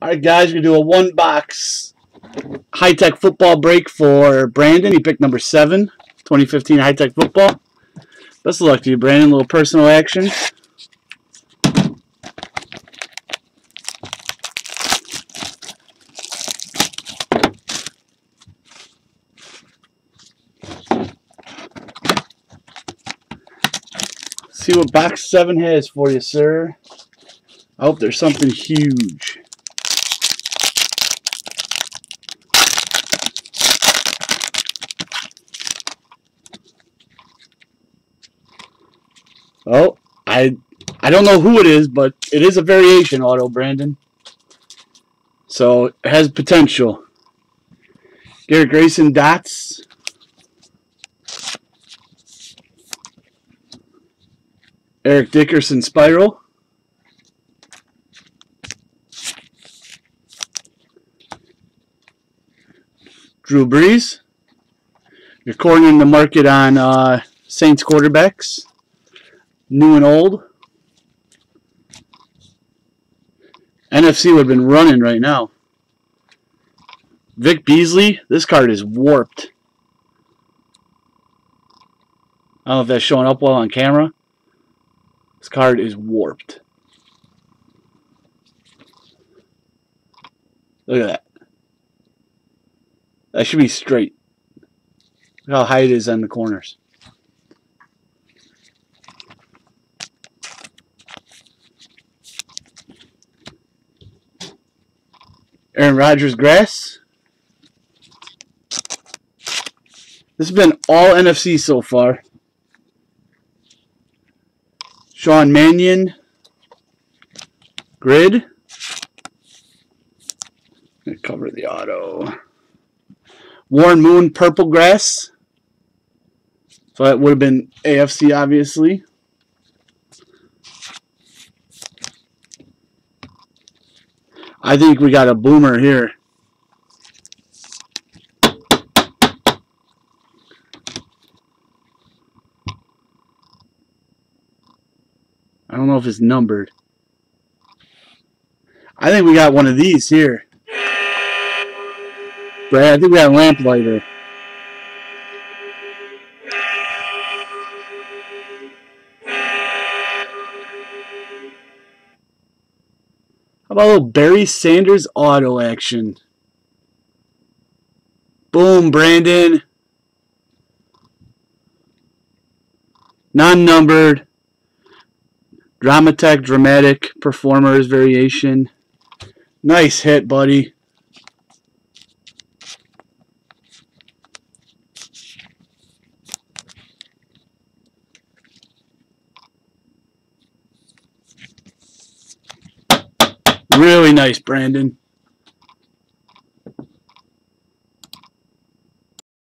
All right, guys, we're going to do a one box High Tek football break for Brandon. He picked number seven, 2015 High Tek football. Best of luck to you, Brandon. A little personal action. See what box seven has for you, sir. I hope there's something huge. Oh, I I don't know who it is, but it is a variation auto, Brandon. So it has potential. Garrett Grayson dots. Eric Dickerson spiral. Drew Brees. You're cornering the market on uh, Saints quarterbacks new and old. NFC would have been running right now. Vic Beasley, this card is warped. I don't know if that's showing up well on camera. This card is warped. Look at that. That should be straight. Look how high it is on the corners. Aaron Rodgers grass. This has been all NFC so far. Sean Mannion. Grid. cover the auto. Warren Moon purple grass. So that would have been AFC obviously. I think we got a boomer here. I don't know if it's numbered. I think we got one of these here. Brad, I think we got a lamplighter. How about a little Barry Sanders auto action? Boom, Brandon. Non-numbered. Dramatech, dramatic, performers, variation. Nice hit, buddy. Really nice, Brandon.